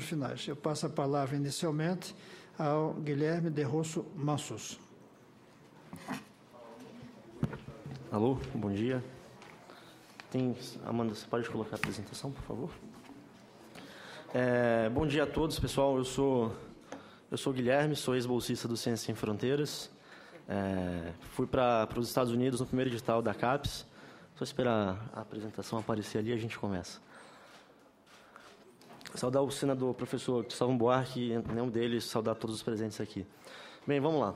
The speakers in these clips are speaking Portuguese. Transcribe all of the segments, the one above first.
finais. Eu passo a palavra inicialmente ao Guilherme de Rosso Massos. Alô, bom dia. Tem, Amanda, você pode colocar a apresentação, por favor? É, bom dia a todos, pessoal. Eu sou eu sou Guilherme, sou ex-bolsista do Ciência Sem Fronteiras. É, fui para os Estados Unidos no primeiro edital da CAPES. Só esperar a apresentação aparecer ali e a gente começa. Saudar o senador professor Gustavo Buarque, nenhum deles, saudar todos os presentes aqui. Bem, vamos lá.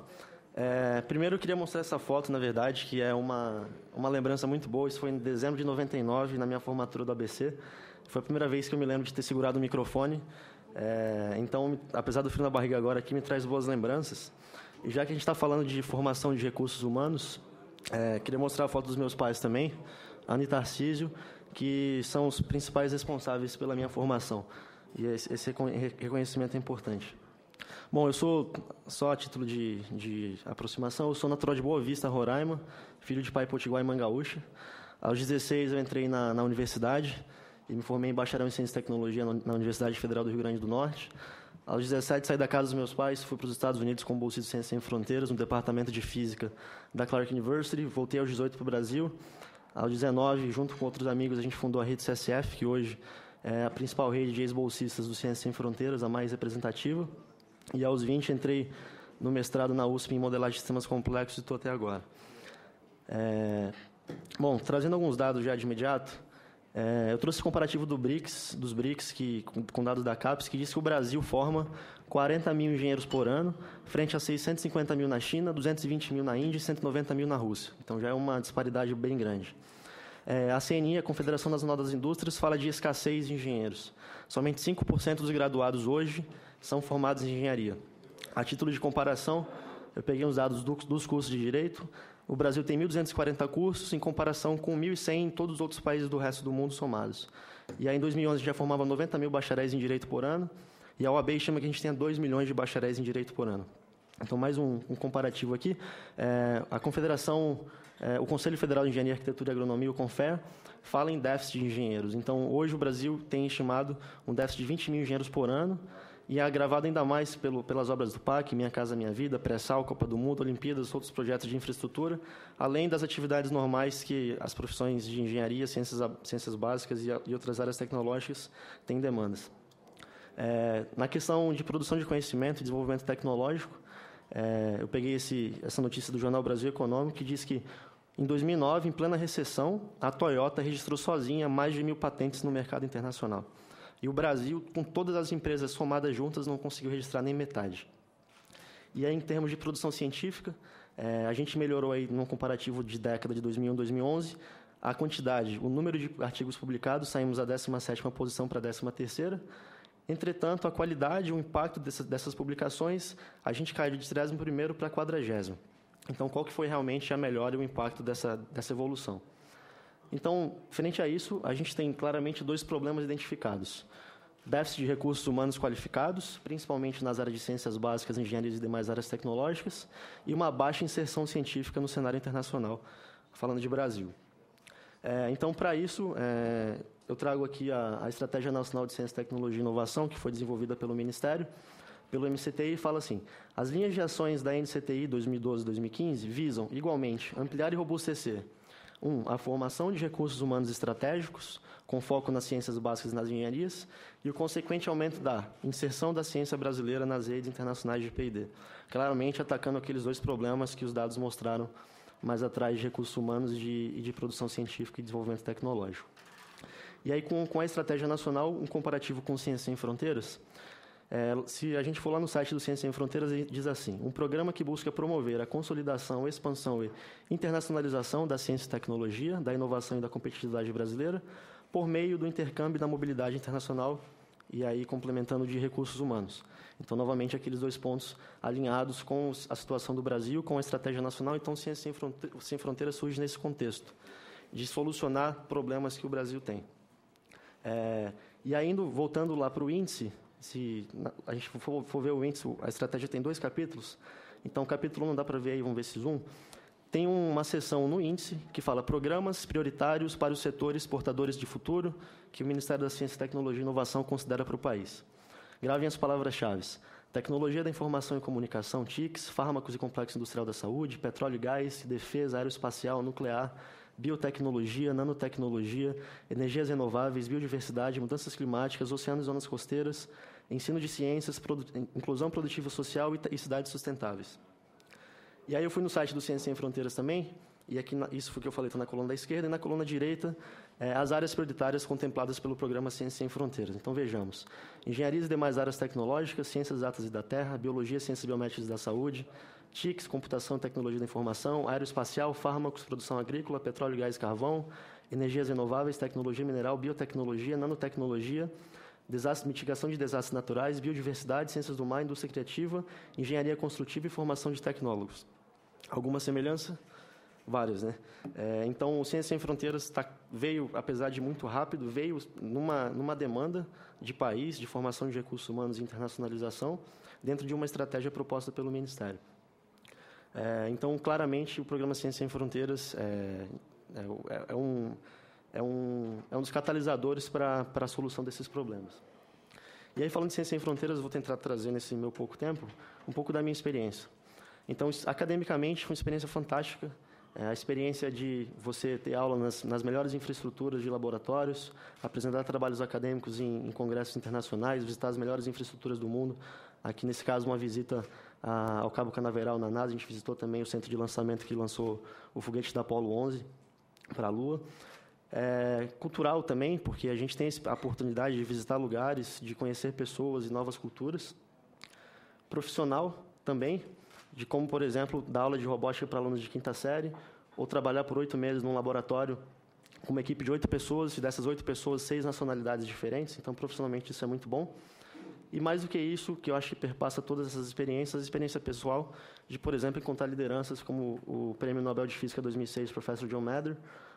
É, primeiro eu queria mostrar essa foto, na verdade, que é uma, uma lembrança muito boa. Isso foi em dezembro de 99, na minha formatura do ABC. Foi a primeira vez que eu me lembro de ter segurado o microfone. É, então, apesar do frio na barriga agora aqui, me traz boas lembranças. E já que a gente está falando de formação de recursos humanos, é, queria mostrar a foto dos meus pais também, Ana e Tarcísio, que são os principais responsáveis pela minha formação. E esse, reconhecimento é importante. Bom, eu sou, só a título de, de aproximação, eu sou natural de Boa Vista, Roraima, filho de pai potiguar e mangaúcha. Aos 16 eu entrei na, na universidade e me formei em bacharel em Ciência e Tecnologia na Universidade Federal do Rio Grande do Norte. Aos 17 saí da casa dos meus pais, fui para os Estados Unidos como bolsista de Ciência Sem Fronteiras, no departamento de Física da Clark University. Voltei aos 18 para o Brasil. Aos 19, junto com outros amigos, a gente fundou a rede CSF, que hoje é a principal rede de ex-bolsistas do Ciência Sem Fronteiras, a mais representativa. E aos 20 entrei no mestrado na USP em modelagem de sistemas complexos e estou até agora. É... Bom, trazendo alguns dados já de imediato, é... eu trouxe o comparativo do BRICS, dos BRICS, que, com dados da CAPES, que diz que o Brasil forma 40 mil engenheiros por ano, frente a 650 mil na China, 220 mil na Índia e 190 mil na Rússia. Então já é uma disparidade bem grande. É, a CNI, a Confederação Nacional das Indústrias, fala de escassez de engenheiros. Somente 5% dos graduados hoje são formados em engenharia. A título de comparação, eu peguei os dados do, dos cursos de direito. O Brasil tem 1.240 cursos, em comparação com 1.100 em todos os outros países do resto do mundo somados. E aí, em 2011, já formava 90 mil bacharéis em direito por ano, e a OAB chama que a gente tenha 2 milhões de bacharéis em direito por ano. Então, mais um, um comparativo aqui. É, a Confederação, é, o Conselho Federal de Engenharia, Arquitetura e Agronomia, o CONFER, fala em déficit de engenheiros. Então, hoje o Brasil tem estimado um déficit de 20 mil engenheiros por ano, e é agravado ainda mais pelo, pelas obras do PAC, Minha Casa Minha Vida, Pré-Sal, Copa do Mundo, Olimpíadas, outros projetos de infraestrutura, além das atividades normais que as profissões de engenharia, ciências, ciências básicas e, e outras áreas tecnológicas têm demandas. É, na questão de produção de conhecimento e desenvolvimento tecnológico, é, eu peguei esse, essa notícia do Jornal Brasil Econômico que diz que em 2009, em plena recessão, a Toyota registrou sozinha mais de mil patentes no mercado internacional. E o Brasil, com todas as empresas somadas juntas, não conseguiu registrar nem metade. E aí, em termos de produção científica, é, a gente melhorou aí num comparativo de década de 2001 2011 a quantidade, o número de artigos publicados, saímos da 17ª posição para a 13ª. Entretanto, a qualidade, o impacto dessas, dessas publicações, a gente caiu de 31º para 40 Então, qual que foi realmente a melhora e o impacto dessa, dessa evolução? Então, frente a isso, a gente tem claramente dois problemas identificados. Déficit de recursos humanos qualificados, principalmente nas áreas de ciências básicas, engenharia e demais áreas tecnológicas, e uma baixa inserção científica no cenário internacional, falando de Brasil. É, então, para isso, é, eu trago aqui a, a, Estratégia Nacional de Ciência, Tecnologia e Inovação, que foi desenvolvida pelo Ministério, pelo MCTI, e fala assim: as linhas de ações da NCTI 2012-2015 visam, igualmente, ampliar e robustecer um, a formação de recursos humanos estratégicos, com foco nas ciências básicas e nas engenharias, e o consequente aumento da inserção da ciência brasileira nas redes internacionais de P&D. Claramente atacando aqueles dois problemas que os dados mostraram mais atrás de recursos humanos e de, de produção científica e desenvolvimento tecnológico. E aí, com, com a estratégia nacional, um comparativo com Ciência Sem Fronteiras, é, se a gente for lá no site do Ciência Sem Fronteiras, diz assim: um programa que busca promover a consolidação, expansão e internacionalização da ciência e tecnologia, da inovação e da competitividade brasileira, por meio do intercâmbio da mobilidade internacional, e aí complementando de recursos humanos. Então, novamente, aqueles dois pontos alinhados com a situação do Brasil, com a estratégia nacional. Então, Ciência Sem Fronteiras surge nesse contexto, de solucionar problemas que o Brasil tem. É, e aí, voltando lá para o índice, se a gente for, for, ver o índice, a estratégia tem dois capítulos. Então, o capítulo 1 não dá para ver aí, vamos ver esse zoom. Tem uma seção no índice que fala programas prioritários para os setores portadores de futuro que o Ministério da Ciência, Tecnologia e Inovação considera para o país. Gravem as palavras-chave. Tecnologia da Informação e Comunicação, TICs, Fármacos e Complexo Industrial da Saúde, Petróleo e Gás, Defesa, Aeroespacial, Nuclear, Biotecnologia, Nanotecnologia, Energias Renováveis, Biodiversidade, Mudanças Climáticas, Oceanos e Zonas Costeiras, Ensino de Ciências, produ Inclusão Produtiva Social e, e Cidades Sustentáveis. E aí eu fui no site do Ciência Sem Fronteiras também, e aqui na, isso foi o que eu falei, está na coluna da esquerda, e na coluna direita, é, as áreas prioritárias contempladas pelo programa Ciência Sem Fronteiras. Então vejamos: engenharia e demais áreas tecnológicas, ciências exatas e da terra, biologia, ciências biométricas e da saúde, TICs, computação e tecnologia da informação, aeroespacial, fármacos, produção agrícola, petróleo, gás e carvão, energias renováveis, tecnologia mineral, biotecnologia, nanotecnologia, desastre, mitigação de desastres naturais, biodiversidade, ciências do mar, indústria criativa, engenharia construtiva e formação de tecnólogos. Alguma semelhança? Vários, né? É, então, o Ciência Sem Fronteiras tá, veio, apesar de muito rápido, veio numa, numa demanda de país, de formação de recursos humanos e internacionalização, dentro de uma estratégia proposta pelo Ministério. É, então, claramente, o programa Ciência Sem Fronteiras é, é, é, é um, é, um, é um dos catalisadores para a solução desses problemas. E aí, falando de Ciência Sem Fronteiras, vou tentar trazer, nesse meu pouco tempo, um pouco da minha experiência. Então, academicamente, foi uma experiência fantástica. É, a experiência de você ter aula nas, nas, melhores infraestruturas de laboratórios, apresentar trabalhos acadêmicos em, em, congressos internacionais, visitar as melhores infraestruturas do mundo. Aqui, nesse caso, uma visita a, ao Cabo Canaveral, na NASA. A gente visitou também o centro de lançamento que lançou o foguete da Apollo 11 para a Lua. É, cultural também, porque a gente tem a oportunidade de visitar lugares, de conhecer pessoas e novas culturas. Profissional também, de como, por exemplo, dar aula de robótica para alunos de quinta série, ou trabalhar por oito meses num laboratório com uma equipe de oito pessoas, e dessas oito pessoas, seis nacionalidades diferentes. Então, profissionalmente, isso é muito bom. E mais do que isso, que eu acho que perpassa todas essas experiências, a experiência pessoal de, por exemplo, encontrar lideranças como o Prêmio Nobel de Física 2006, Professor John Mather,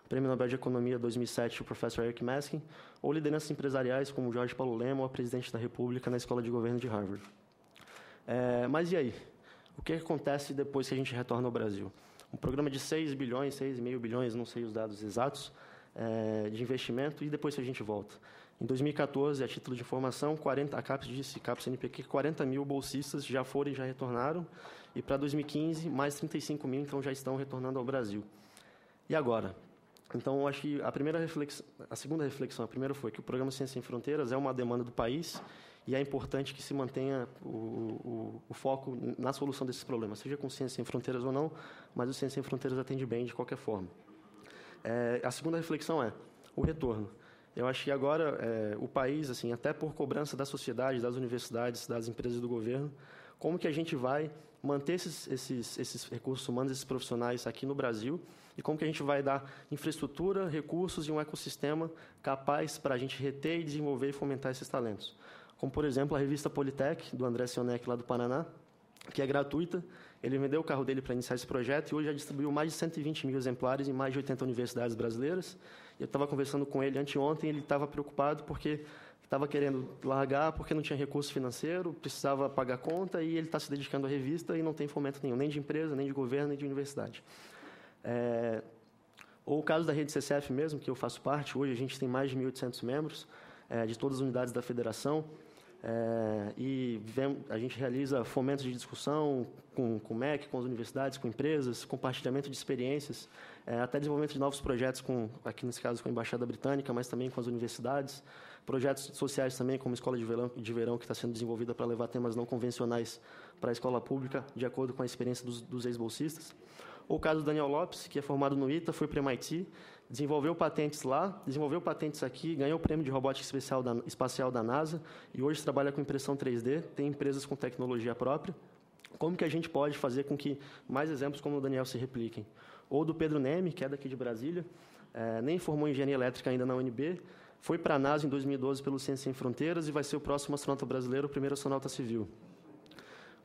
Prêmio Nobel de Economia 2007, o Professor Eric Maskin, ou lideranças empresariais como Jorge Paulo Lema, o presidente da República na Escola de Governo de Harvard. É, mas e aí? O que acontece depois que a gente retorna ao Brasil? Um programa de 6 bilhões, 6,5 bilhões, não sei os dados exatos, é, de investimento, e depois que a gente volta? Em 2014, a título de informação, 40, a CAPES disse, CAPES NPq, 40 mil bolsistas já foram e já retornaram, e para 2015, mais 35 mil, então já estão retornando ao Brasil. E agora? Então, acho que a primeira reflexão, a segunda reflexão, a primeira foi que o programa Ciência Sem Fronteiras é uma demanda do país e é importante que se mantenha o, o, o, foco na solução desses problemas, seja com Ciência Sem Fronteiras ou não, mas o Ciência Sem Fronteiras atende bem de qualquer forma. É, a segunda reflexão é o retorno. Eu acho que agora é, o país, assim, até por cobrança da sociedade, das universidades, das empresas do governo, como que a gente vai manter esses, esses, esses recursos humanos, esses profissionais aqui no Brasil e como que a gente vai dar infraestrutura, recursos e um ecossistema capaz para a gente reter desenvolver e fomentar esses talentos como por exemplo a revista Politec, do André Sionek, lá do Paraná, que é gratuita. Ele vendeu o carro dele para iniciar esse projeto e hoje já distribuiu mais de 120 mil exemplares em mais de 80 universidades brasileiras. Eu estava conversando com ele anteontem, ele estava preocupado porque estava querendo largar porque não tinha recurso financeiro, precisava pagar conta e ele está se dedicando à revista e não tem fomento nenhum, nem de empresa, nem de governo, nem de universidade. É... Ou o caso da rede CCF mesmo, que eu faço parte, hoje a gente tem mais de 1.800 membros é, de todas as unidades da federação. É, e a gente realiza fomentos de discussão com, com o MEC, com as universidades, com empresas, compartilhamento de experiências, é, até desenvolvimento de novos projetos, com, aqui nesse caso com a Embaixada Britânica, mas também com as universidades, projetos sociais também, como a Escola de Verão, de verão que está sendo desenvolvida para levar temas não convencionais para a escola pública, de acordo com a experiência dos, dos ex-bolsistas. O caso do Daniel Lopes, que é formado no ITA, foi para o MIT, desenvolveu patentes lá, desenvolveu patentes aqui, ganhou o prêmio de robótica especial da, espacial da NASA e hoje trabalha com impressão 3D, tem empresas com tecnologia própria. Como que a gente pode fazer com que mais exemplos como o Daniel se repliquem? Ou do Pedro Neme, que é daqui de Brasília, é, nem formou engenharia elétrica ainda na UNB, foi para a NASA em 2012 pelo Ciência Sem Fronteiras e vai ser o próximo astronauta brasileiro, o primeiro astronauta civil.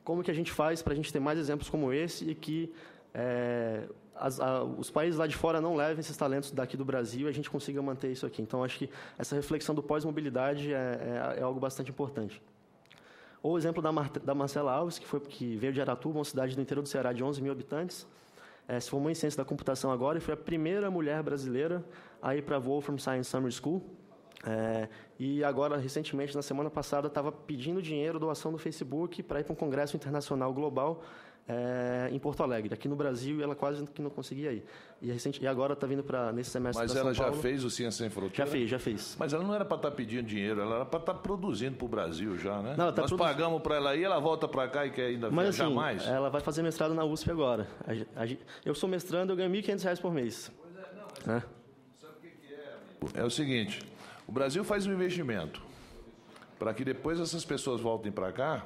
Como que a gente faz para a gente ter mais exemplos como esse e que é, as, a, os países lá de fora não levem esses talentos daqui do Brasil e a gente consiga manter isso aqui. Então, acho que essa reflexão do pós-mobilidade é, é, é, algo bastante importante. O exemplo da, Mar, da Marcela Alves, que, foi, que veio de Aratuba, uma cidade do interior do Ceará de 11 mil habitantes, é, se formou em ciência da computação agora e foi a primeira mulher brasileira a ir para a Wolfram Science Summer School. É, e agora, recentemente, na semana passada, estava pedindo dinheiro, doação do Facebook, para ir para um congresso internacional global é, em Porto Alegre. Aqui no Brasil, ela quase que não conseguia ir. E, recente, e agora está vindo para, nesse semestre Mas ela já fez o Ciência Sem Fronteira? Já fez, já fez. Mas ela não era para estar tá pedindo dinheiro, ela era para estar tá produzindo para o Brasil já, né? Não, tá Nós produ... pagamos para ela ir, ela volta para cá e quer ainda Mas, viajar assim, mais? Ela vai fazer mestrado na USP agora. Eu sou mestrando, eu ganho R$ 1.500 por mês. Pois é, não, mas é. sabe o que, que é, amigo? É o seguinte, o Brasil faz um investimento para que depois essas pessoas voltem para cá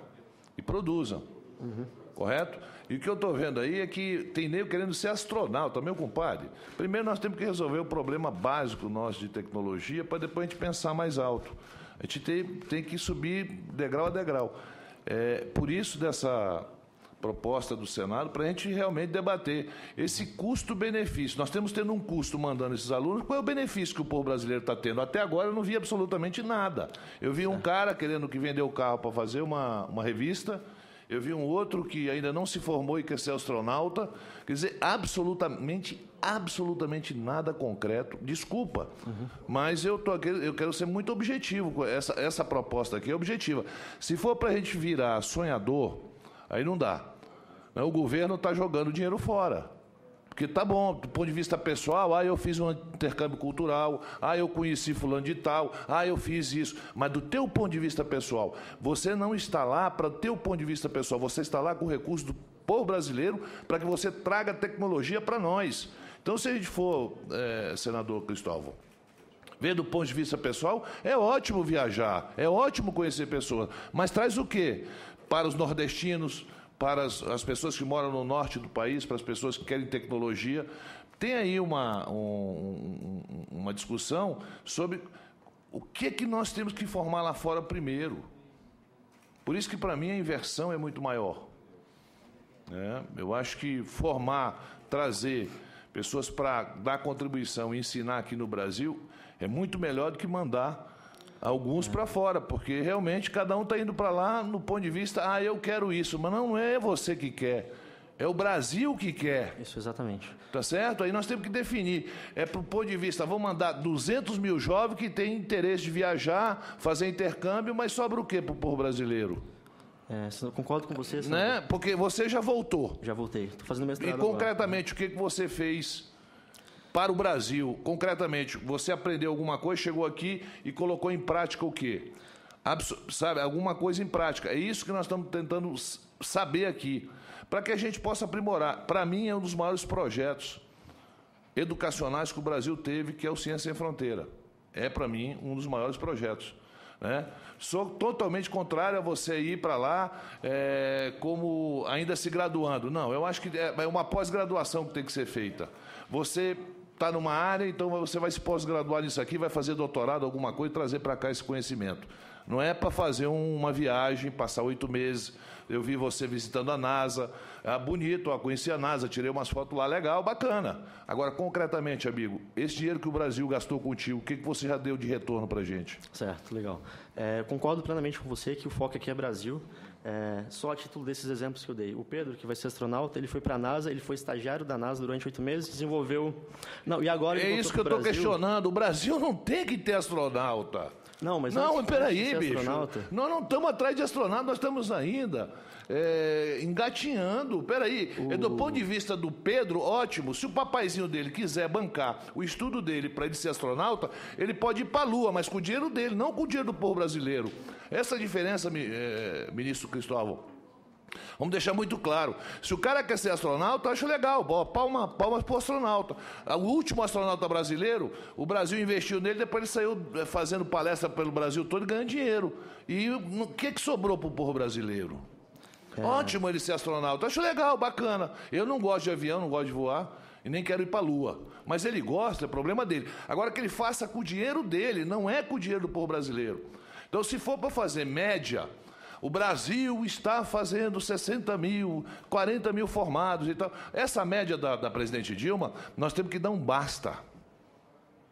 e produzam. Uhum. Correto? E o que eu estou vendo aí é que tem nego querendo ser astronauta, meu compadre. Primeiro nós temos que resolver o problema básico nosso de tecnologia para depois a gente pensar mais alto. A gente tem, tem que subir degrau a degrau. É, por isso dessa proposta do Senado para a gente realmente debater esse custo-benefício. Nós temos tendo um custo mandando esses alunos, qual é o benefício que o povo brasileiro está tendo? Até agora eu não vi absolutamente nada. Eu vi um cara querendo que vendeu o carro para fazer uma, uma revista, eu vi um outro que ainda não se formou e quer ser astronauta. Quer dizer, absolutamente, absolutamente nada concreto. Desculpa, uhum. mas eu, tô aqui, eu quero ser muito objetivo. Essa, essa proposta aqui é objetiva. Se for para a gente virar sonhador, Aí não dá. O governo está jogando dinheiro fora. Porque tá bom, do ponto de vista pessoal, ah, eu fiz um intercâmbio cultural, ah, eu conheci fulano de tal, ah, eu fiz isso. Mas do teu ponto de vista pessoal, você não está lá para o teu ponto de vista pessoal, você está lá com o recurso do povo brasileiro para que você traga tecnologia para nós. Então, se a gente for, é, senador Cristóvão, ver do ponto de vista pessoal, é ótimo viajar, é ótimo conhecer pessoas, mas traz o quê? para os nordestinos, para as, as, pessoas que moram no norte do país, para as pessoas que querem tecnologia. Tem aí uma, um, uma discussão sobre o que é que nós temos que formar lá fora primeiro. Por isso que para mim a inversão é muito maior. É, eu acho que formar, trazer pessoas para dar contribuição e ensinar aqui no Brasil é muito melhor do que mandar alguns para fora, porque realmente cada um está indo para lá no ponto de vista, ah, eu quero isso, mas não é você que quer. É o Brasil que quer. Isso, exatamente. Tá certo? Aí nós temos que definir. É para o ponto de vista, vamos mandar 200 mil jovens que têm interesse de viajar, fazer intercâmbio, mas sobra o quê para o povo brasileiro? É, concordo com você. Né? Porque você já voltou. Já voltei. Estou fazendo mestrado E concretamente, agora. o que, que você fez para o Brasil, concretamente, você aprendeu alguma coisa, chegou aqui e colocou em prática o quê? Abs sabe, alguma coisa em prática. É isso que nós estamos tentando saber aqui, para que a gente possa aprimorar. Para mim, é um dos maiores projetos educacionais que o Brasil teve, que é o Ciência Sem Fronteira. É, para mim, um dos maiores projetos. Né? Sou totalmente contrário a você ir para lá é, como ainda se graduando. Não, eu acho que é, é uma pós-graduação que tem que ser feita. Você está numa área, então você vai se pós-graduar nisso aqui, vai fazer doutorado, alguma coisa trazer para cá esse conhecimento. Não é para fazer uma viagem, passar oito meses. Eu vi você visitando a NASA, é bonito, ó, conheci a NASA, tirei umas fotos lá, legal, bacana. Agora, concretamente, amigo, esse dinheiro que o Brasil gastou contigo, o que, que você já deu de retorno para gente? Certo, legal. É, concordo plenamente com você que o foco aqui é Brasil. É, só a título desses exemplos que eu dei. O Pedro, que vai ser astronauta, ele foi para a NASA, ele foi estagiário da NASA durante oito meses, desenvolveu. Não, e agora É isso que eu estou questionando. O Brasil não tem que ter astronauta. Não, mas não, peraí, bicho. Astronauta. Nós não estamos atrás de astronauta, nós estamos ainda é, engatinhando. Peraí, o... é do ponto de vista do Pedro, ótimo. Se o papaizinho dele quiser bancar o estudo dele para ele ser astronauta, ele pode ir para a Lua, mas com o dinheiro dele, não com o dinheiro do povo brasileiro. Essa diferença, é, ministro Cristóvão. Vamos deixar muito claro. Se o cara quer ser astronauta, acho legal. Palma, palmas para o astronauta. O último astronauta brasileiro, o Brasil investiu nele, depois ele saiu é, fazendo palestra pelo Brasil todo e ganhando dinheiro. E o que, que sobrou para o povo brasileiro? É. Ótimo ele ser astronauta. Acho legal, bacana. Eu não gosto de avião, não gosto de voar. E nem quero ir para a Lua. Mas ele gosta, é problema dele. Agora que ele faça com o dinheiro dele, não é com o dinheiro do povo brasileiro. Então, se for para fazer média, o Brasil está fazendo 60 mil, 40 mil formados e tal. Essa média da, da presidente Dilma, nós temos que dar um basta.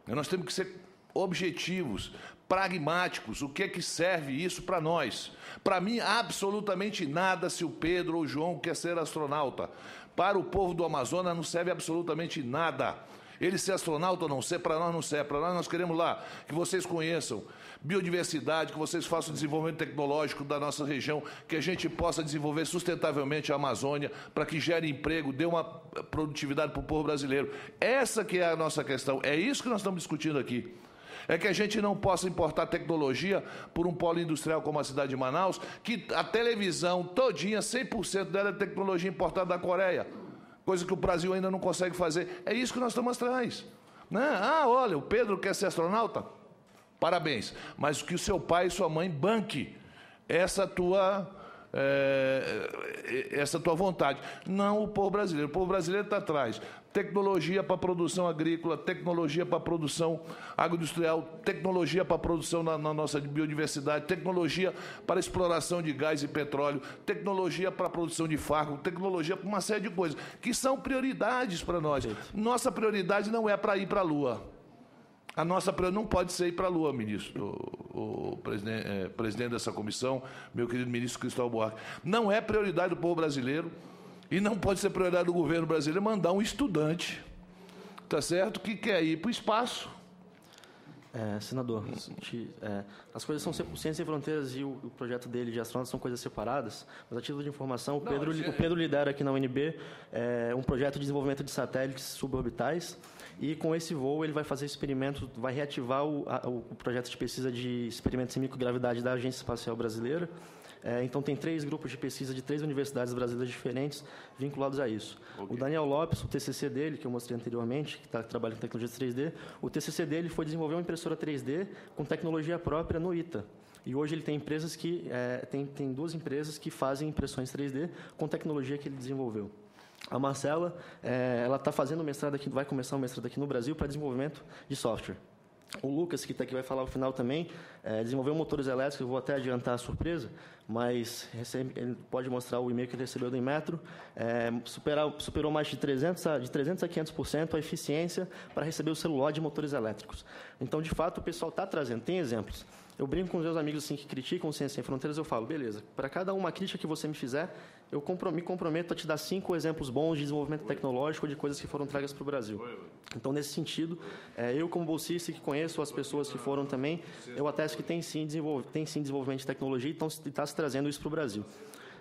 Nós temos que ser objetivos, pragmáticos. O que é que serve isso para nós? Para mim, absolutamente nada se o Pedro ou o João quer ser astronauta. Para o povo do Amazonas não serve absolutamente nada. Ele ser astronauta ou não ser, para nós não serve. Para nós, nós queremos lá que vocês conheçam biodiversidade, que vocês façam desenvolvimento tecnológico da nossa região, que a gente possa desenvolver sustentavelmente a Amazônia, para que gere emprego, dê uma produtividade para o povo brasileiro. Essa que é a nossa questão. É isso que nós estamos discutindo aqui é que a gente não possa importar tecnologia por um polo industrial como a cidade de Manaus, que a televisão todinha, 100% dela é tecnologia importada da Coreia, coisa que o Brasil ainda não consegue fazer. É isso que nós estamos atrás. Né? Ah, olha, o Pedro quer ser astronauta? Parabéns. Mas que o seu pai e sua mãe banque essa tua é, essa tua vontade. Não o povo brasileiro. O povo brasileiro está atrás tecnologia para produção agrícola, tecnologia para produção agroindustrial, tecnologia para produção na, na, nossa biodiversidade, tecnologia para exploração de gás e petróleo, tecnologia para produção de fármaco, tecnologia para uma série de coisas, que são prioridades para nós. Nossa prioridade não é para ir para a Lua. A nossa prioridade não pode ser ir para a Lua, ministro, o, o presidente, é, presidente dessa comissão, meu querido ministro Cristóvão Buarque. Não é prioridade do povo brasileiro e não pode ser prioridade do governo brasileiro mandar um estudante, tá certo, que quer ir para o espaço. É, senador, é, as coisas são Ciência Sem Fronteiras e o, o, projeto dele de astronautas são coisas separadas, mas a título de informação, o Pedro, não, o Pedro lidera aqui na UNB é, um projeto de desenvolvimento de satélites suborbitais e com esse voo ele vai fazer experimento, vai reativar o, a, o projeto de pesquisa de experimentos em microgravidade da Agência Espacial Brasileira é, então, tem três grupos de pesquisa de três universidades brasileiras diferentes vinculados a isso. Okay. O Daniel Lopes, o TCC dele, que eu mostrei anteriormente, que está trabalhando em tecnologia 3D, o TCC dele foi desenvolver uma impressora 3D com tecnologia própria no ITA. E hoje ele tem empresas que é, tem, tem duas empresas que fazem impressões 3D com tecnologia que ele desenvolveu. A Marcela, é, ela está fazendo mestrado aqui, vai começar o mestrado aqui no Brasil para desenvolvimento de software. O Lucas, que está aqui, vai falar no final também, é, desenvolveu motores elétricos, eu vou até adiantar a surpresa, mas ele pode mostrar o e-mail que ele recebeu do Inmetro, é, superar, superou mais de 300, a, de 300 a 500% a eficiência para receber o celular de motores elétricos. Então, de fato, o pessoal está trazendo, tem exemplos. Eu brinco com os meus amigos assim, que criticam Ciência Sem Fronteiras, eu falo, beleza, para cada uma crítica que você me fizer, eu me comprometo a te dar cinco exemplos bons de desenvolvimento tecnológico de coisas que foram tragas para o Brasil. Então, nesse sentido, é, eu como bolsista que conheço as pessoas que foram também, eu atesto que tem sim, tem sim desenvolvimento de tecnologia e está se trazendo isso para o Brasil.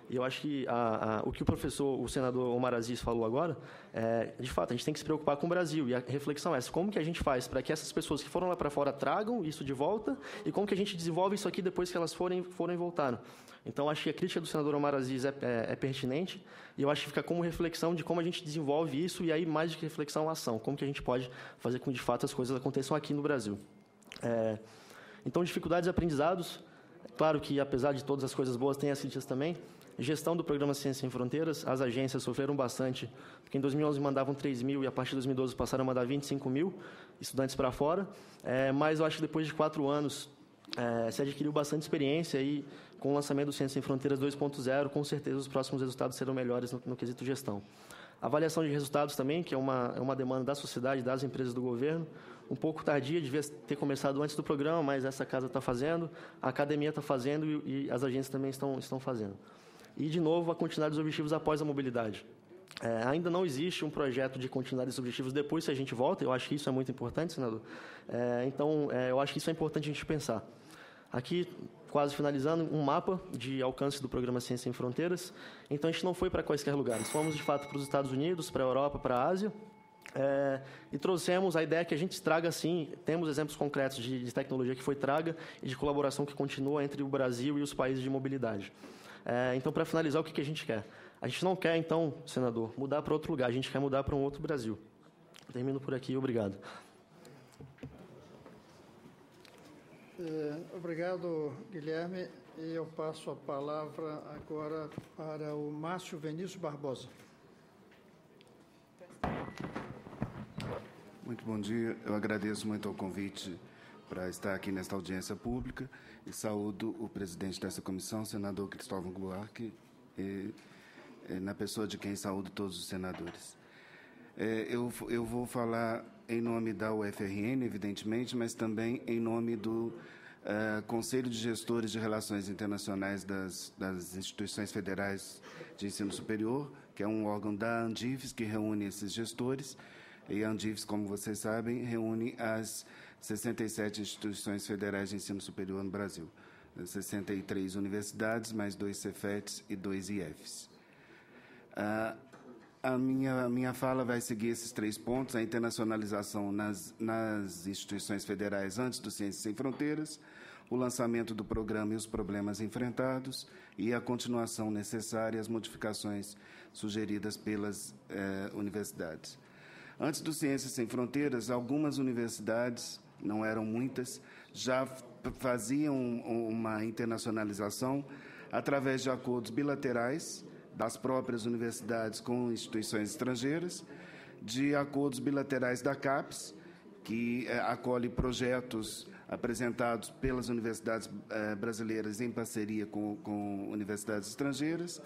E eu acho que a, a, o que o professor, o senador Omar Aziz falou agora, é, de fato, a gente tem que se preocupar com o Brasil. E a reflexão é essa, como que a gente faz para que essas pessoas que foram lá para fora tragam isso de volta e como que a gente desenvolve isso aqui depois que elas forem, forem e voltaram. Então, acho que a crítica do senador Omar Aziz é, é, é, pertinente e eu acho que fica como reflexão de como a gente desenvolve isso e aí, mais do que reflexão, ação. Como que a gente pode fazer com que, de fato, as coisas aconteçam aqui no Brasil. É, então, dificuldades e aprendizados. Claro que, apesar de todas as coisas boas, tem as críticas também. Gestão do programa Ciência Sem Fronteiras, as agências sofreram bastante, porque em 2011 mandavam 3 mil e a partir de 2012 passaram a mandar 25 mil estudantes para fora. É, mas eu acho que depois de quatro anos é, se adquiriu bastante experiência e com o lançamento do Ciência Sem Fronteiras 2.0, com certeza os próximos resultados serão melhores no, no quesito gestão. Avaliação de resultados também, que é uma, é uma demanda da sociedade, das empresas do governo. Um pouco tardia, devia ter começado antes do programa, mas essa casa está fazendo, a academia está fazendo e, e as agências também estão, estão fazendo e, de novo, a continuidade dos objetivos após a mobilidade. É, ainda não existe um projeto de continuidade dos objetivos depois se a gente volta, eu acho que isso é muito importante, senador. É, então, é, eu acho que isso é importante a gente pensar. Aqui, quase finalizando, um mapa de alcance do programa Ciência Sem Fronteiras. Então, a gente não foi para quaisquer lugares. Fomos, de fato, para os Estados Unidos, para a Europa, para a Ásia. É, e trouxemos a ideia que a gente traga, sim, temos exemplos concretos de, de tecnologia que foi traga e de colaboração que continua entre o Brasil e os países de mobilidade. É, então, para finalizar, o que, que a gente quer? A gente não quer, então, senador, mudar para outro lugar, a gente quer mudar para um outro Brasil. Termino por aqui, obrigado. É, obrigado, Guilherme. E eu passo a palavra agora para o Márcio Vinícius Barbosa. Muito bom dia. Eu agradeço muito o convite para estar aqui nesta audiência pública e saúdo o presidente dessa comissão, senador Cristóvão Buarque, e, e, na pessoa de quem saúdo todos os senadores. É, eu, eu vou falar em nome da UFRN, evidentemente, mas também em nome do uh, Conselho de Gestores de Relações Internacionais das, das Instituições Federais de Ensino Superior, que é um órgão da Andives que reúne esses gestores E a Andifes, como vocês sabem, reúne as 67 instituições federais de ensino superior no Brasil. 63 universidades, mais dois Cefetes e dois IFs. Ah, a minha, a minha fala vai seguir esses três pontos: a internacionalização nas, nas instituições federais antes do Ciências Sem Fronteiras, o lançamento do programa e os problemas enfrentados, e a continuação necessária e as modificações sugeridas pelas eh, universidades. Antes do Ciências Sem Fronteiras, algumas universidades, não eram muitas, já faziam uma internacionalização através de acordos bilaterais das próprias universidades com instituições estrangeiras, de acordos bilaterais da CAPES, que eh, acolhe projetos apresentados pelas universidades eh, brasileiras em parceria com, com universidades estrangeiras,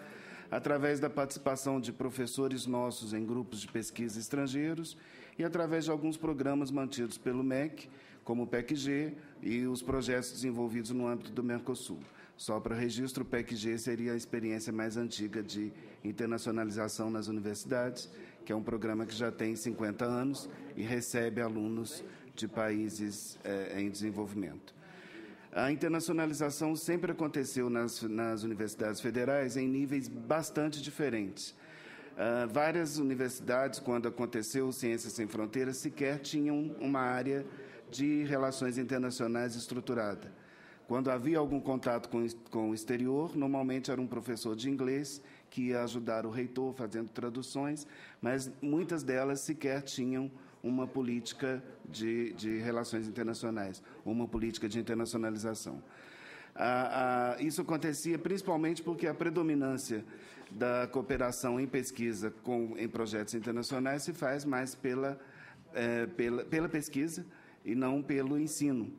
através da participação de professores nossos em grupos de pesquisa estrangeiros e através de alguns programas mantidos pelo MEC, como o PECG e os projetos desenvolvidos no âmbito do Mercosul. Só para registro, o PECG seria a experiência mais antiga de internacionalização nas universidades, que é um programa que já tem 50 anos e recebe alunos de países eh, em desenvolvimento. A internacionalização sempre aconteceu nas, nas universidades federais em níveis bastante diferentes. Uh, várias universidades, quando aconteceu Ciências Sem Fronteiras, sequer tinham uma área de relações internacionais estruturada. Quando havia algum contato com, com o exterior, normalmente era um professor de inglês que ia ajudar o reitor fazendo traduções, mas muitas delas sequer tinham uma política de, de relações internacionais, uma política de internacionalização. Ah, ah, isso acontecia principalmente porque a predominância da cooperação em pesquisa com, em projetos internacionais se faz mais pela, é, pela, pela pesquisa e não pelo ensino.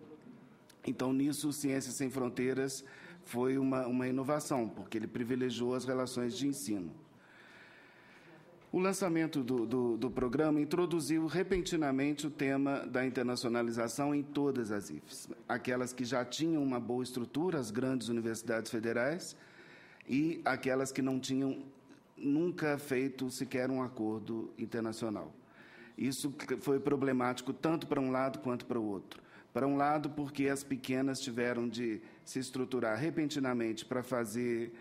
Então, nisso, Ciências Sem Fronteiras foi uma, uma inovação, porque ele privilegiou as relações de ensino. O lançamento do, do, do, programa introduziu repentinamente o tema da internacionalização em todas as IFES, aquelas que já tinham uma boa estrutura, as grandes universidades federais, e aquelas que não tinham nunca feito sequer um acordo internacional. Isso foi problemático tanto para um lado quanto para o outro. Para um lado, porque as pequenas tiveram de se estruturar repentinamente para fazer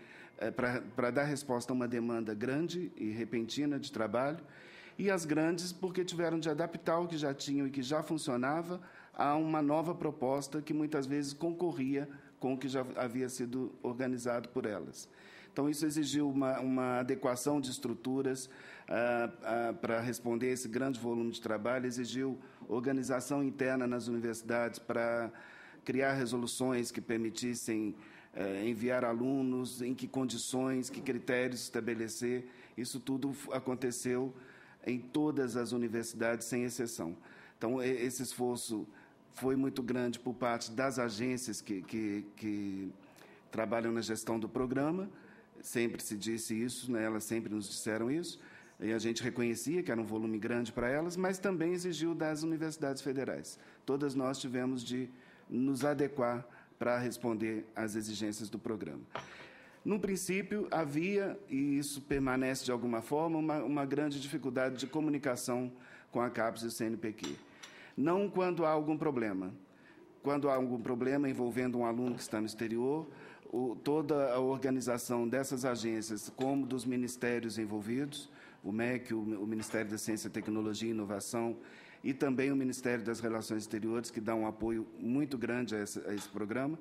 é, para dar resposta a uma demanda grande e repentina de trabalho, e as grandes porque tiveram de adaptar o que já tinham e que já funcionava a uma nova proposta que muitas vezes concorria com o que já havia sido organizado por elas. Então, isso exigiu uma, uma adequação de estruturas ah, ah, para responder esse grande volume de trabalho, exigiu organização interna nas universidades para criar resoluções que permitissem eh, enviar alunos, em que condições, que critérios estabelecer. Isso tudo aconteceu em todas as universidades, sem exceção. Então, esse esforço foi muito grande por parte das agências que, que, que trabalham na gestão do programa. Sempre se disse isso, né? elas sempre nos disseram isso. E a gente reconhecia que era um volume grande para elas, mas também exigiu das universidades federais. Todas nós tivemos de nos adequar para responder às exigências do programa. No princípio, havia, e isso permanece de alguma forma, uma, uma grande dificuldade de comunicação com a CAPES e o CNPq. Não quando há algum problema. Quando há algum problema envolvendo um aluno que está no exterior, o, toda a organização dessas agências, como dos ministérios envolvidos, o MEC, o, o Ministério da Ciência, Tecnologia e Inovação, e também o Ministério das Relações Exteriores, que dá um apoio muito grande a esse, a esse programa.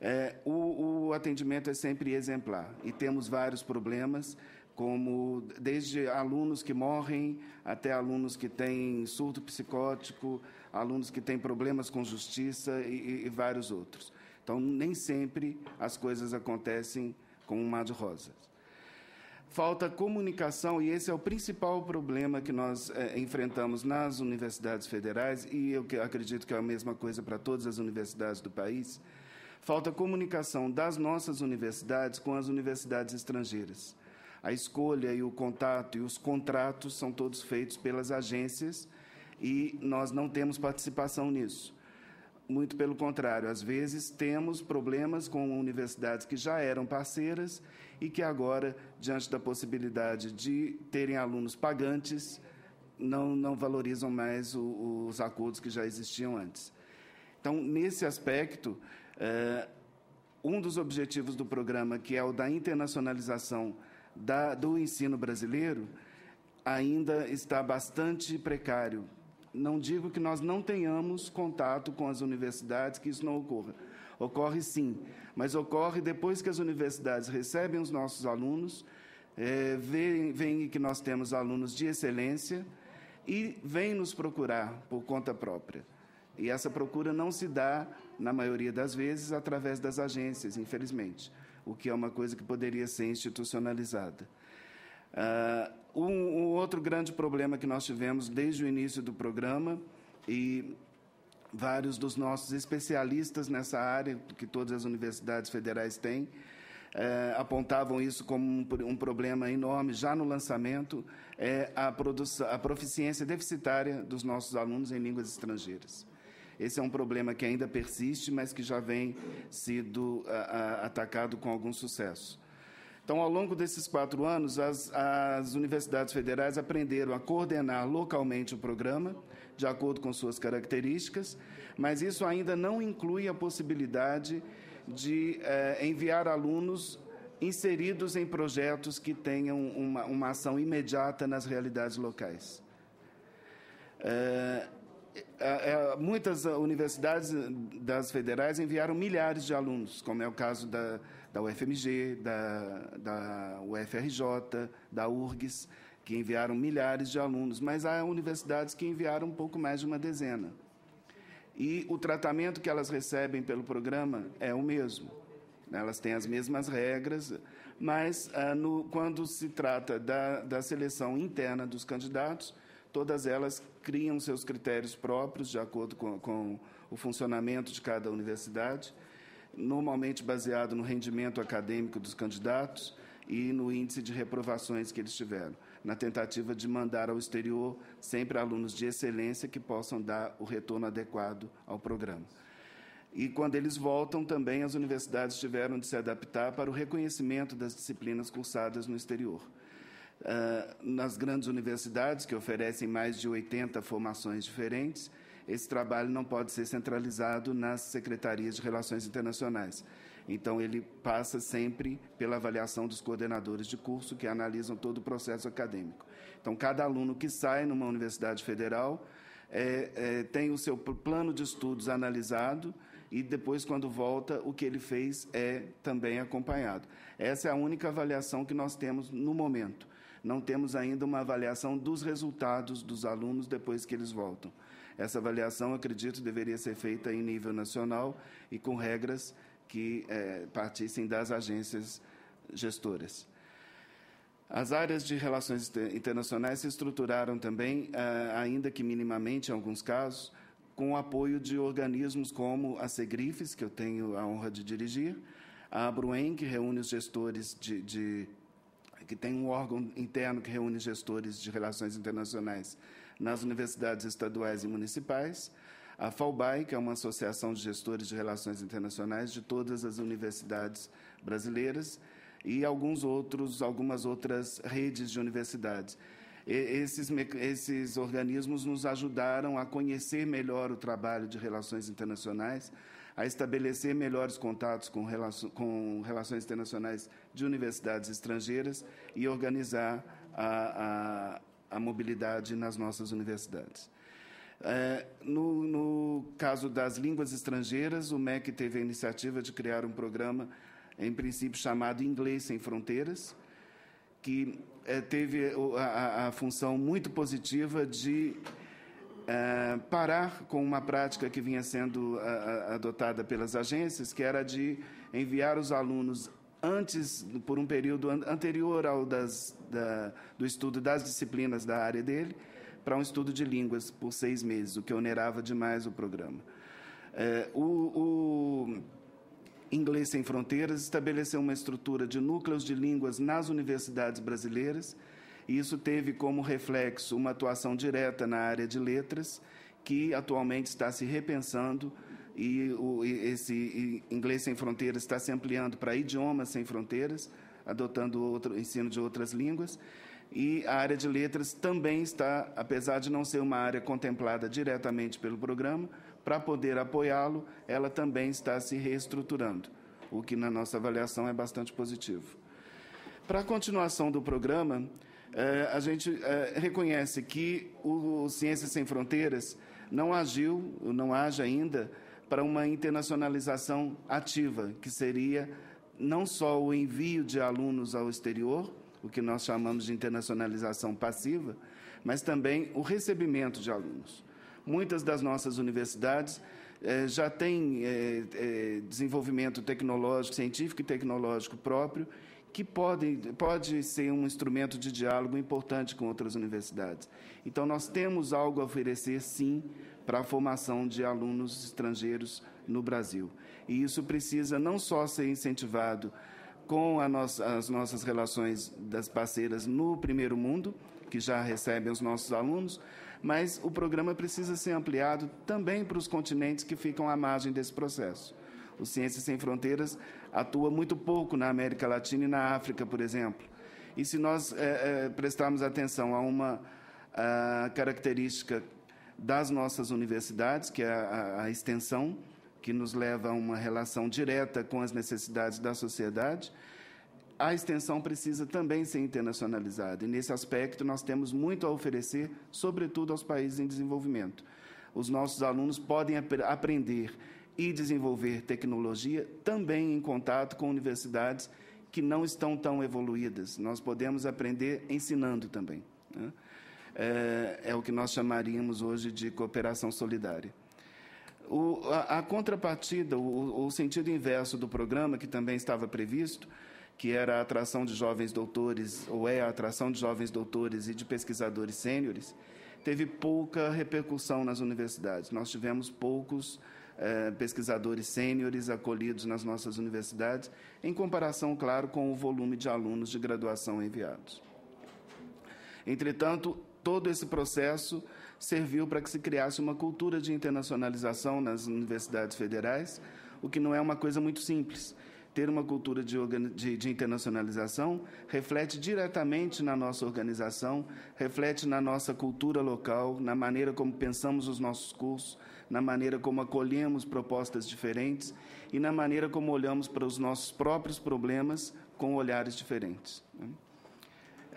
É, o, o, atendimento é sempre exemplar e temos vários problemas, como desde alunos que morrem até alunos que têm surto psicótico, alunos que têm problemas com justiça e, e vários outros. Então, nem sempre as coisas acontecem com um mar de rosas. Falta comunicação, e esse é o principal problema que nós é, enfrentamos nas universidades federais, e eu acredito que é a mesma coisa para todas as universidades do país. Falta comunicação das nossas universidades com as universidades estrangeiras. A escolha e o contato e os contratos são todos feitos pelas agências e nós não temos participação nisso. Muito pelo contrário, às vezes temos problemas com universidades que já eram parceiras e que agora, diante da possibilidade de terem alunos pagantes, não, não valorizam mais o, os acordos que já existiam antes. Então, nesse aspecto, é, um dos objetivos do programa, que é o da internacionalização da, do ensino brasileiro, ainda está bastante precário. Não digo que nós não tenhamos contato com as universidades, que isso não ocorra. Ocorre sim, mas ocorre depois que as universidades recebem os nossos alunos, é, veem, veem que nós temos alunos de excelência e vêm nos procurar por conta própria. E essa procura não se dá, na maioria das vezes, através das agências, infelizmente, o que é uma coisa que poderia ser institucionalizada. Uh, um, um, outro grande problema que nós tivemos desde o início do programa, e vários dos nossos especialistas nessa área, que todas as universidades federais têm, é, apontavam isso como um, um, problema enorme já no lançamento, é a, a proficiência deficitária dos nossos alunos em línguas estrangeiras. Esse é um problema que ainda persiste, mas que já vem sido a, a, atacado com algum sucesso. Então, ao longo desses quatro anos, as, as universidades federais aprenderam a coordenar localmente o programa, de acordo com suas características, mas isso ainda não inclui a possibilidade de eh, enviar alunos inseridos em projetos que tenham uma, uma ação imediata nas realidades locais. É, muitas universidades das federais enviaram milhares de alunos, como é o caso da, da UFMG, da, da UFRJ, da URGS, que enviaram milhares de alunos, mas há universidades que enviaram um pouco mais de uma dezena e o tratamento que elas recebem pelo programa é o mesmo. Elas têm as mesmas regras, mas ah, no, quando se trata da, da seleção interna dos candidatos, todas elas criam seus critérios próprios, de acordo com, com o funcionamento de cada universidade, normalmente baseado no rendimento acadêmico dos candidatos e no índice de reprovações que eles tiveram na tentativa de mandar ao exterior sempre alunos de excelência que possam dar o retorno adequado ao programa. E quando eles voltam, também as universidades tiveram de se adaptar para o reconhecimento das disciplinas cursadas no exterior. Uh, nas grandes universidades, que oferecem mais de 80 formações diferentes, esse trabalho não pode ser centralizado nas secretarias de relações internacionais. Então, ele passa sempre pela avaliação dos coordenadores de curso, que analisam todo o processo acadêmico. Então, cada aluno que sai numa universidade federal é, é, tem o seu plano de estudos analisado e depois, quando volta, o que ele fez é também acompanhado. Essa é a única avaliação que nós temos no momento. Não temos ainda uma avaliação dos resultados dos alunos depois que eles voltam. Essa avaliação, acredito, deveria ser feita em nível nacional e com regras que é, partissem das agências gestoras. As áreas de relações internacionais se estruturaram também, é, ainda que minimamente em alguns casos, com o apoio de organismos como a Segrifes, que eu tenho a honra de dirigir, a Abruen, que reúne os gestores de, de que tem um órgão interno que reúne gestores de relações internacionais nas universidades estaduais e municipais, a FAUBAI, que é uma associação de gestores de relações internacionais de todas as universidades brasileiras, e alguns outros, algumas outras redes de universidades. E esses, esses organismos nos ajudaram a conhecer melhor o trabalho de relações internacionais, a estabelecer melhores contatos com, relaço, com relações internacionais de universidades estrangeiras e organizar a, a, a mobilidade nas nossas universidades. É, no, no, caso das línguas estrangeiras, o MEC teve a iniciativa de criar um programa, em princípio chamado Inglês Sem Fronteiras, que é, teve a, a, função muito positiva de é, parar com uma prática que vinha sendo a, adotada pelas agências, que era de enviar os alunos antes, por um período anterior ao das, da, do estudo das disciplinas da área dele, para um estudo de línguas por seis meses, o que onerava demais o programa. É, o, o Inglês Sem Fronteiras estabeleceu uma estrutura de núcleos de línguas nas universidades brasileiras, e isso teve como reflexo uma atuação direta na área de letras, que atualmente está se repensando e o, esse Inglês Sem Fronteiras está se ampliando para idiomas sem fronteiras, adotando outro ensino de outras línguas e a área de letras também está, apesar de não ser uma área contemplada diretamente pelo programa, para poder apoiá-lo, ela também está se reestruturando, o que na nossa avaliação é bastante positivo. Para a continuação do programa, eh, a gente eh, reconhece que o Ciências Sem Fronteiras não agiu, não age ainda, para uma internacionalização ativa, que seria não só o envio de alunos ao exterior, o que nós chamamos de internacionalização passiva, mas também o recebimento de alunos. Muitas das nossas universidades eh, já têm eh, eh, desenvolvimento tecnológico, científico e tecnológico próprio, que pode, pode ser um instrumento de diálogo importante com outras universidades. Então, nós temos algo a oferecer, sim, para a formação de alunos estrangeiros no Brasil. E isso precisa não só ser incentivado com nossa, as nossas relações das parceiras no primeiro mundo, que já recebem os nossos alunos, mas o programa precisa ser ampliado também para os continentes que ficam à margem desse processo. O Ciências Sem Fronteiras atua muito pouco na América Latina e na África, por exemplo. E se nós é, é, prestarmos atenção a uma a característica das nossas universidades, que é a, a extensão, que nos leva a uma relação direta com as necessidades da sociedade, a extensão precisa também ser internacionalizada. E, nesse aspecto, nós temos muito a oferecer, sobretudo aos países em desenvolvimento. Os nossos alunos podem ap aprender e desenvolver tecnologia também em contato com universidades que não estão tão evoluídas. Nós podemos aprender ensinando também. Né? É, é, o que nós chamaríamos hoje de cooperação solidária. O, a, a, contrapartida, o, o, sentido inverso do programa, que também estava previsto, que era a atração de jovens doutores, ou é a atração de jovens doutores e de pesquisadores sêniores, teve pouca repercussão nas universidades. Nós tivemos poucos eh, pesquisadores sêniores acolhidos nas nossas universidades, em comparação, claro, com o volume de alunos de graduação enviados. Entretanto, todo esse processo serviu para que se criasse uma cultura de internacionalização nas universidades federais, o que não é uma coisa muito simples. Ter uma cultura de, de, de, internacionalização reflete diretamente na nossa organização, reflete na nossa cultura local, na maneira como pensamos os nossos cursos, na maneira como acolhemos propostas diferentes e na maneira como olhamos para os nossos próprios problemas com olhares diferentes. Né?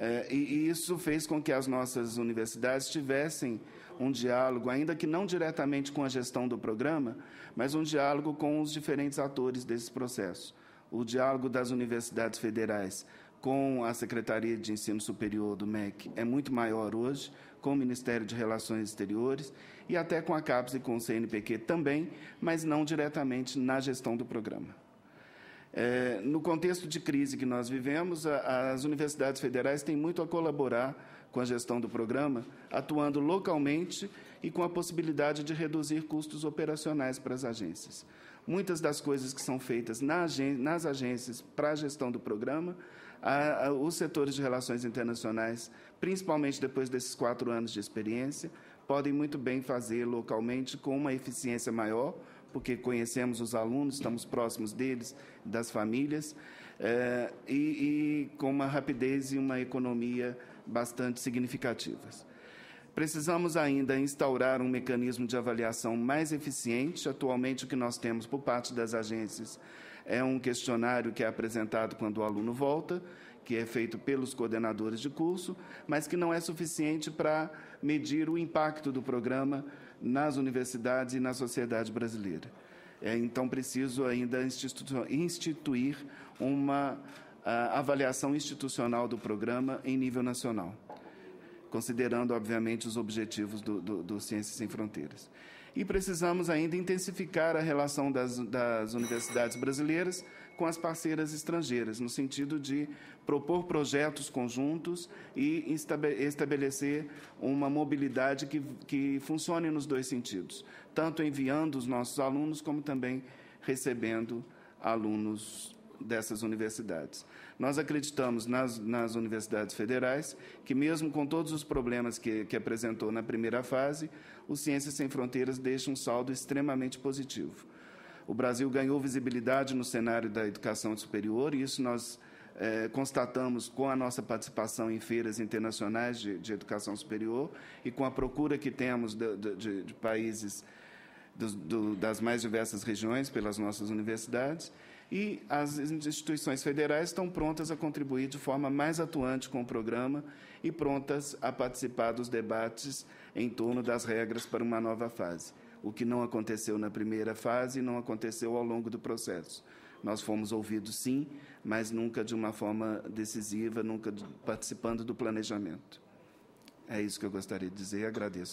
É, e, isso fez com que as nossas universidades tivessem um diálogo, ainda que não diretamente com a gestão do programa, mas um diálogo com os diferentes atores desse processo. O diálogo das universidades federais com a Secretaria de Ensino Superior do MEC é muito maior hoje, com o Ministério de Relações Exteriores e até com a CAPES e com o CNPq também, mas não diretamente na gestão do programa. É, no contexto de crise que nós vivemos, a, as universidades federais têm muito a colaborar com a gestão do programa, atuando localmente e com a possibilidade de reduzir custos operacionais para as agências. Muitas das coisas que são feitas na, nas agências para a gestão do programa, a, a, os setores de relações internacionais, principalmente depois desses quatro anos de experiência, podem muito bem fazer localmente com uma eficiência maior, porque conhecemos os alunos, estamos próximos deles, das famílias, é, e, e com uma rapidez e uma economia bastante significativas. Precisamos ainda instaurar um mecanismo de avaliação mais eficiente. Atualmente, o que nós temos por parte das agências é um questionário que é apresentado quando o aluno volta, que é feito pelos coordenadores de curso, mas que não é suficiente para medir o impacto do programa nas universidades e na sociedade brasileira. É, então, preciso ainda instituir uma avaliação institucional do programa em nível nacional, considerando, obviamente, os objetivos do, do, do Ciências Sem Fronteiras. E precisamos ainda intensificar a relação das, das universidades brasileiras com as parceiras estrangeiras, no sentido de propor projetos conjuntos e estabelecer uma mobilidade que, que funcione nos dois sentidos, tanto enviando os nossos alunos, como também recebendo alunos dessas universidades. Nós acreditamos nas, nas universidades federais que, mesmo com todos os problemas que, que apresentou na primeira fase, o Ciências Sem Fronteiras deixa um saldo extremamente positivo. O Brasil ganhou visibilidade no cenário da educação superior e isso nós eh, constatamos com a nossa participação em feiras internacionais de, de educação superior e com a procura que temos de, de, de países do, do, das mais diversas regiões pelas nossas universidades e as instituições federais estão prontas a contribuir de forma mais atuante com o programa e prontas a participar dos debates em torno das regras para uma nova fase, o que não aconteceu na primeira fase não aconteceu ao longo do processo. Nós fomos ouvidos, sim, mas nunca de uma forma decisiva, nunca participando do planejamento. É isso que eu gostaria de dizer agradeço.